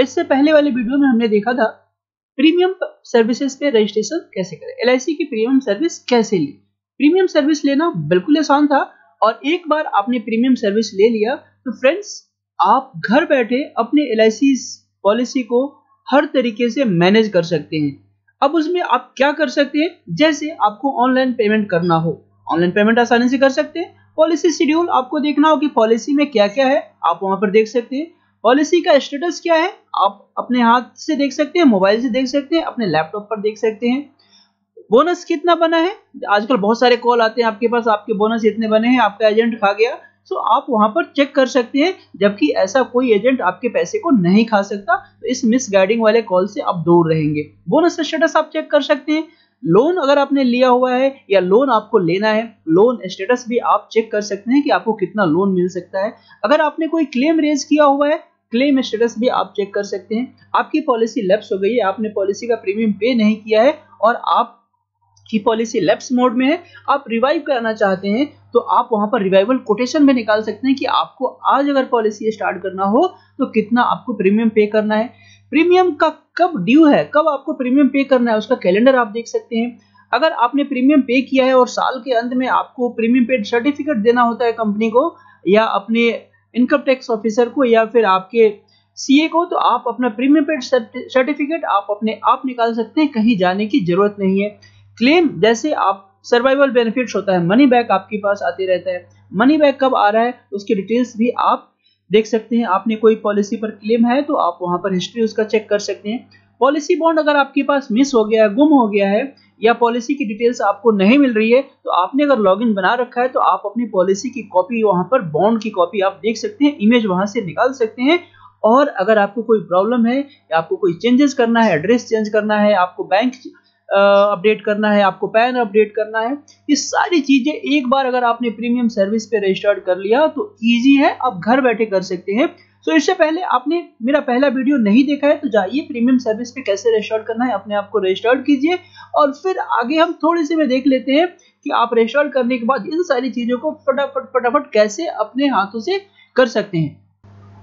इससे पहले वाले वीडियो में हमने देखा था प्रीमियम सर्विसेज़ पे रजिस्ट्रेशन कैसे करें? एलआईसी की प्रीमियम सर्विस कैसे ली? प्रीमियम सर्विस लेना बिल्कुल आसान था और एक बार आपने प्रीमियम सर्विस ले लिया तो फ्रेंड्स आप घर बैठे अपने एल पॉलिसी को हर तरीके से मैनेज कर सकते हैं। अब उसमें आप क्या कर सकते हैं? जैसे आपको ऑनलाइन पेमेंट करना हो ऑनलाइन पेमेंट आसानी से कर सकते हैं। पॉलिसी शेड्यूल आपको देखना हो कि पॉलिसी में क्या क्या है, आप वहाँ पर देख सकते हैं। पॉलिसी का स्टेटस क्या है? आप अपने हाथ से देख सकते हैं, मोबाइल से देख सकते हैं, अपने लैपटॉप पर देख सकते हैं। बोनस कितना बना है? आजकल बहुत सारे कॉल आते हैं आपके पास, आपके बोनस इतने बने हैं, आपका एजेंट खा गया। तो आप वहाँ पर चेक कर सकते हैं, जबकि ऐसा कोई एजेंट आपके पैसे को नहीं खा सकता तो इस मिस गाइडिंग वाले कॉल से आप दूर रहेंगे। बोनस स्टेटस आप चेक कर सकते हैं। लोन अगर आपने लिया हुआ है या लोन आपको लेना है, लोन स्टेटस भी आप चेक कर सकते हैं कि आपको कितना लोन मिल सकता है। अगर आपने कोई क्लेम रेज किया हुआ है क्लेम स्टेटस भी आप चेक कर सकते हैं। आपकी पॉलिसी लेप्स हो गई है, आपने पॉलिसी का प्रीमियम पे नहीं किया है और आप की पॉलिसी लेप्स मोड में है। आप रिवाइव कराना चाहते हैं तो आप वहाँ पर रिवाइवल कोटेशन में निकाल सकते हैं कि आपको आज अगर पॉलिसी स्टार्ट करना हो तो कितना आपको प्रीमियम पे करना है। प्रीमियम का कब ड्यू है, कब आपको प्रीमियम पे करना है, उसका कैलेंडर आप देख सकते हैं। अगर आपने प्रीमियम पे किया है और साल के अंत में आपको प्रीमियम पेड सर्टिफिकेट देना होता है कंपनी को, या अपने इनकम टैक्स ऑफिसर को या फिर आपके सीए को तो आप अपना प्रीमियम पेड सर्टिफिकेट आप अपने आप निकाल सकते हैं, कहीं जाने की ज़रूरत नहीं है। क्लेम जैसे आप सर्वाइवल बेनिफिट्स होता है मनी बैक आपके पास आते रहता है। मनी बैक कब आ रहा है, उसकी डिटेल्स भी आप देख सकते हैं। आपने कोई पॉलिसी पर क्लेम है तो आप वहाँ पर हिस्ट्री उसका चेक कर सकते हैं। पॉलिसी बॉन्ड अगर आपके पास मिस हो गया है गुम हो गया है या पॉलिसी की डिटेल्स आपको नहीं मिल रही है तो आपने अगर लॉगिन बना रखा है तो आप अपनी पॉलिसी की कॉपी वहाँ पर बॉन्ड की कॉपी आप देख सकते हैं इमेज वहाँ से निकाल सकते हैं। और अगर आपको कोई प्रॉब्लम है, या आपको कोई चेंजेस करना है एड्रेस चेंज करना है, आपको बैंक अपडेट करना है, आपको पैन अपडेट करना है, ये सारी चीज़ें एक बार अगर आपने प्रीमियम सर्विस पे रजिस्टर्ड कर लिया तो इजी है, आप घर बैठे कर सकते हैं। सो इससे पहले आपने मेरा पहला वीडियो नहीं देखा है तो जाइए प्रीमियम सर्विस पे कैसे रजिस्टर्ड करना है, अपने आप को रजिस्टर्ड कीजिए। और फिर आगे हम थोड़ी सी में देख लेते हैं कि आप रजिस्टर्ड करने के बाद इन सारी चीज़ों को फटाफट फटाफट कैसे अपने हाथों से कर सकते हैं।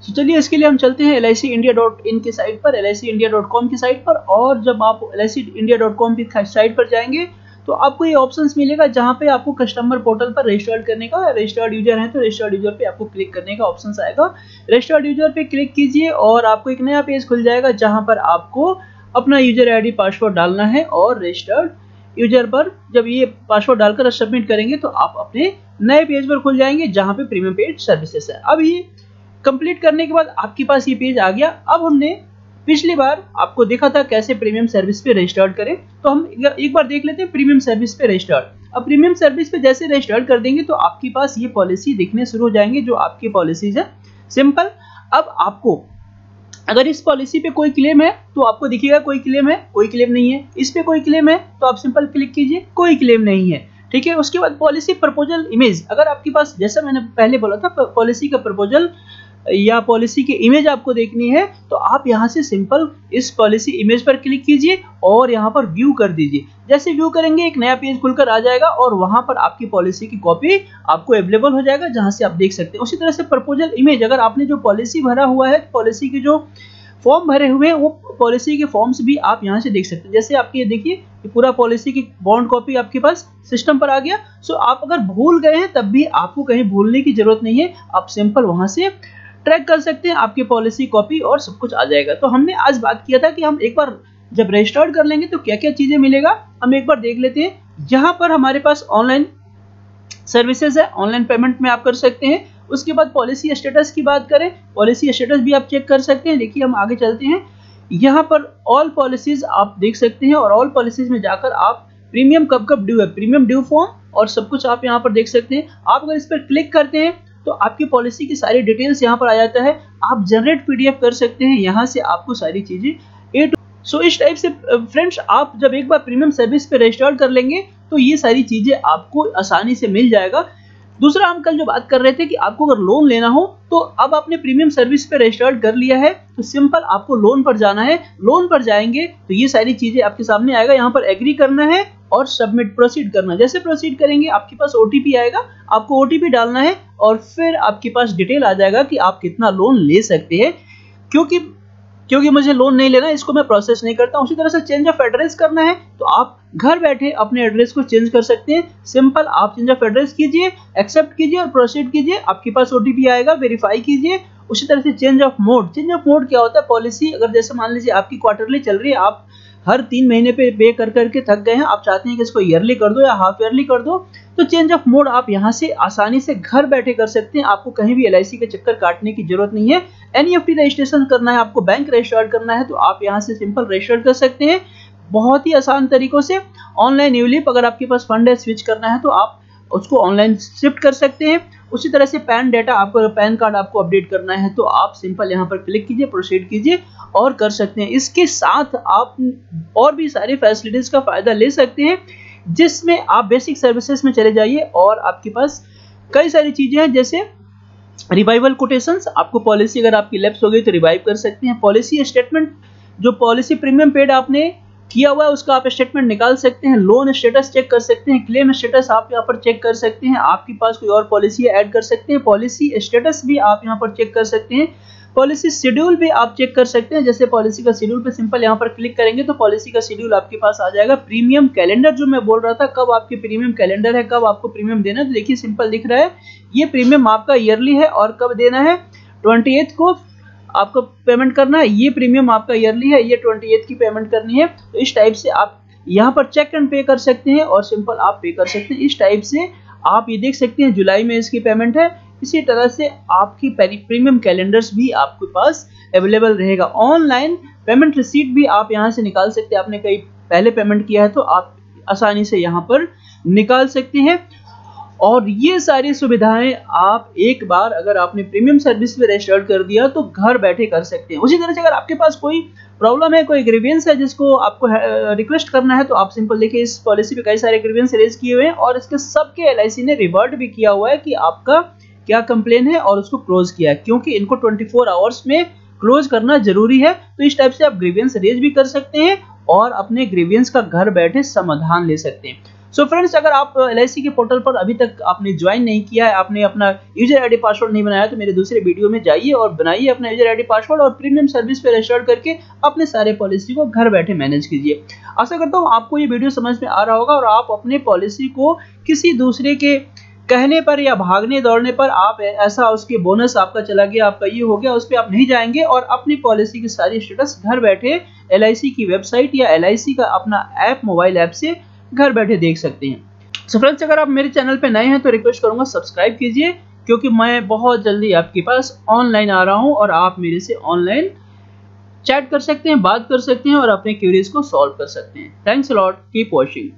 तो चलिए इसके लिए हम चलते हैं एल की साइट पर एल की साइट पर। और जब आप एल की साइट पर जाएँगे तो आपको ये ऑप्शंस मिलेगा जहाँ पे आपको कस्टमर पोर्टल पर रजिस्टर्ड करने का रजिस्टर्ड यूज़र है तो रजिस्टर्ड यूज़र पे आपको क्लिक करने का ऑप्शन आएगा। रजिस्टर्ड यूज़र पे क्लिक कीजिए और आपको एक नया पेज खुल जाएगा जहाँ पर आपको अपना यूज़र आईडी पासवर्ड डालना है और रजिस्टर्ड यूज़र पर जब ये पासवर्ड डालकर सबमिट करेंगे तो आप अपने नए पेज पर खुल जाएँगे जहाँ पे प्रीमियम पेज सर्विसेज़ है। अब ये कंप्लीट करने के बाद आपके पास ये पेज आ गया। अब हमने पिछली बार आपको देखा था कैसे प्रीमियम सर्विस पे रजिस्टर्ड करें तो हम एक बार देख लेते हैं प्रीमियम सर्विस पे रजिस्टर्ड अब प्रीमियम सर्विस पे जैसे रजिस्टर्ड कर देंगे तो आपके पास ये पॉलिसी दिखने शुरू हो जाएँगे, जो आपकी पॉलिसीज़ है। सिंपल अब आपको, अगर इस पॉलिसी पे कोई क्लेम है तो आपको दिखेगा कोई क्लेम है, कोई क्लेम नहीं है। इस पे कोई क्लेम है तो आप सिंपल क्लिक कीजिए, कोई क्लेम नहीं है। ठीक है? उसके बाद पॉलिसी प्रपोजल इमेज अगर आपके पास, जैसा मैंने पहले बोला था पॉलिसी का प्रपोजल या पॉलिसी की इमेज आपको देखनी है तो आप यहाँ से सिंपल इस पॉलिसी इमेज पर क्लिक कीजिए और यहाँ पर व्यू कर दीजिए। जैसे व्यू करेंगे, एक नया पेज खुलकर आ जाएगा और वहाँ पर आपकी पॉलिसी की कॉपी आपको अवेलेबल हो जाएगा, जहाँ से आप देख सकते हैं। उसी तरह से प्रपोजल इमेज अगर आपने जो पॉलिसी भरा हुआ है पॉलिसी की जो फॉर्म भरे हुए हैं, वो पॉलिसी के फॉर्म्स भी आप यहाँ से देख सकते हैं। जैसे आपके देखिए पूरा पॉलिसी की बॉन्ड कॉपी आपके पास सिस्टम पर आ गया। सो आप अगर भूल गए हैं, तब भी आपको कहीं भूलने की ज़रूरत नहीं है। आप सिंपल वहाँ से ट्रैक कर सकते हैं, आपकी पॉलिसी कॉपी और सब कुछ आ जाएगा। तो हमने आज बात किया था कि हम एक बार जब रजिस्टर्ड कर लेंगे तो क्या क्या चीज़ें मिलेगा, हम एक बार देख लेते हैं। जहाँ पर हमारे पास ऑनलाइन सर्विसेज़ है ऑनलाइन पेमेंट में आप कर सकते हैं। उसके बाद पॉलिसी स्टेटस की बात करें पॉलिसी स्टेटस भी आप चेक कर सकते हैं। देखिए, हम आगे चलते हैं। यहाँ पर ऑल पॉलिसीज़ आप देख सकते हैं और ऑल पॉलिसीज़ में जाकर आप प्रीमियम कब कब ड्यू है। प्रीमियम ड्यू फॉर्म और सब कुछ आप यहाँ पर देख सकते हैं। आप अगर इस पर क्लिक करते हैं तो आपकी पॉलिसी की सारी डिटेल्स यहाँ पर आ जाता है। आप जनरेट पीडीएफ कर सकते हैं, यहाँ से आपको सारी चीज़ें ए टू सो इस टाइप से फ्रेंड्स आप जब एक बार प्रीमियम सर्विस पे रजिस्टर्ड कर लेंगे तो ये सारी चीज़ें आपको आसानी से मिल जाएगा। दूसरा हम कल जो बात कर रहे थे कि आपको अगर लोन लेना हो तो अब आपने प्रीमियम सर्विस पे रजिस्टर्ड कर लिया है तो सिंपल आपको लोन पर जाना है। लोन पर जाएँगे तो ये सारी चीज़ें आपके सामने आएगा। यहाँ पर एग्री करना है और सबमिट प्रोसीड करना जैसे प्रोसीड करेंगे, आपके पास ओटीपी आएगा, आपको ओटीपी डालना है और फिर आपके पास डिटेल आ जाएगा कि आप कितना लोन ले सकते हैं। क्योंकि क्योंकि मुझे लोन नहीं लेना, इसको मैं प्रोसेस नहीं करता, उसी तरह से चेंज ऑफ़ एड्रेस करना है। तो आप घर बैठे अपने एड्रेस को चेंज कर सकते हैं। सिंपल आप चेंज ऑफ़ एड्रेस कीजिए एक्सेप्ट कीजिए और प्रोसीड कीजिए। आपके पास ओटीपी आएगा वेरीफाई कीजिए। उसी तरह से change of mode change of mode क्या होता है? पॉलिसी अगर जैसे मान लीजिए आपकी क्वार्टरली चल रही है, आप हर तीन महीने पे पे कर करके थक गए हैं। आप चाहते हैं कि इसको ईयरली कर दो या हाफ़ ईयरली कर दो तो चेंज ऑफ़ मोड आप यहाँ से आसानी से घर बैठे कर सकते हैं। आपको कहीं भी एलआईसी के चक्कर काटने की ज़रूरत नहीं है। एनईएफटी रजिस्ट्रेशन करना है, आपको बैंक रजिस्टर्ड करना है तो आप यहाँ से सिंपल रजिस्टर्ड कर सकते हैं। बहुत ही आसान तरीकों से ऑनलाइन यूलिप अगर आपके पास फंड है स्विच करना है तो आप उसको ऑनलाइन शिफ्ट कर सकते हैं। उसी तरह से पैन डेटा आपको पैन कार्ड आपको अपडेट करना है तो आप सिंपल यहाँ पर क्लिक कीजिए प्रोसीड कीजिए और कर सकते हैं। इसके साथ आप और भी सारी फैसिलिटीज़ का फ़ायदा ले सकते हैं, जिसमें आप बेसिक सर्विसेज़ में चले जाइए और आपके पास कई सारी चीज़ें हैं, जैसे रिवाइवल कोटेशंस आपको पॉलिसी अगर आपकी लेप्स हो गई तो रिवाइव कर सकते हैं। पॉलिसी स्टेटमेंट जो पॉलिसी प्रीमियम पेड आपने किया हुआ है, उसका आप स्टेटमेंट निकाल सकते हैं लोन स्टेटस चेक कर सकते हैं क्लेम स्टेटस आप यहाँ पर चेक कर सकते हैं, आपके पास कोई और पॉलिसी ऐड कर सकते हैं पॉलिसी स्टेटस भी आप यहाँ पर चेक कर सकते हैं पॉलिसी शेड्यूल भी आप चेक कर सकते हैं, जैसे पॉलिसी का शेड्यूल पे सिंपल यहाँ पर क्लिक करेंगे तो पॉलिसी का शेड्यूल आपके पास आ जाएगा प्रीमियम कैलेंडर जो मैं बोल रहा था, कब आपके प्रीमियम कैलेंडर है, कब आपको प्रीमियम देना है तो देखिए सिंपल दिख रहा है, ये प्रीमियम आपका ईयरली है और कब देना है ट्वेंटी को आपको पेमेंट करना है, ये प्रीमियम आपका ईयरली है, ये ट्वेंटी की पेमेंट करनी है तो इस टाइप से आप यहाँ पर चेक एंड पे कर सकते हैं और सिंपल आप पे कर सकते हैं। इस टाइप से आप ये देख सकते हैं, जुलाई में इसकी पेमेंट है। इसी तरह से आपकी प्रीमियम कैलेंडर्स भी आपके पास अवेलेबल रहेगा। ऑनलाइन पेमेंट रिसीट भी आप यहाँ से निकाल सकते हैं। आपने कहीं पहले पेमेंट किया है तो आप आसानी से यहाँ पर निकाल सकते हैं। और ये सारी सुविधाएँ आप एक बार अगर आपने प्रीमियम सर्विस में रजिस्टर्ड कर दिया तो घर बैठे कर सकते हैं। उसी तरह से अगर आपके पास कोई प्रॉब्लम है, कोई ग्रीवियंस है जिसको आपको रिक्वेस्ट करना है तो आप सिंपल देखिए, इस पॉलिसी पे कई सारे ग्रीवियंस रेज किए हुए हैं और इसके सबके एलआईसी ने रिवर्ट भी किया हुआ है कि आपका क्या कंप्लेन है और उसको क्लोज किया है। क्योंकि इनको 24 आवर्स में क्लोज करना ज़रूरी है तो इस टाइप से आप ग्रीवियंस रेज भी कर सकते हैं और अपने ग्रीवियंस का घर बैठे समाधान ले सकते हैं। सो so फ्रेंड्स अगर आप एलआईसी के पोर्टल पर अभी तक आपने ज्वाइन नहीं किया है, आपने अपना यूज़र आईडी पासवर्ड नहीं बनाया तो मेरे दूसरे वीडियो में जाइए और बनाइए अपना यूज़र आईडी पासवर्ड और प्रीमियम सर्विस पे रजिस्टर्ड करके अपने सारे पॉलिसी को घर बैठे मैनेज कीजिए। आशा करता हूँ आपको ये वीडियो समझ में आ रहा होगा और आप अपने पॉलिसी को किसी दूसरे के कहने पर या भागने दौड़ने पर आप ऐसा उसके बोनस आपका चला गया, आपका ये हो गया, उस पर आप नहीं जाएँगे और अपनी पॉलिसी की सारी स्टेटस घर बैठे LIC की वेबसाइट या LIC का अपना ऐप मोबाइल ऐप से घर बैठे देख सकते हैं। सो फ्रेंड्स अगर आप मेरे चैनल पे नए हैं तो रिक्वेस्ट करूँगा सब्सक्राइब कीजिए, क्योंकि मैं बहुत जल्दी आपके पास ऑनलाइन आ रहा हूँ और आप मेरे से ऑनलाइन चैट कर सकते हैं, बात कर सकते हैं और अपने क्यूरीज को सॉल्व कर सकते हैं। Thanks lot keep watching